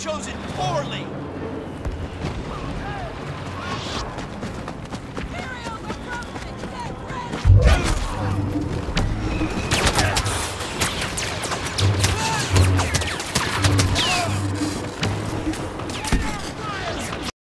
chosen poorly.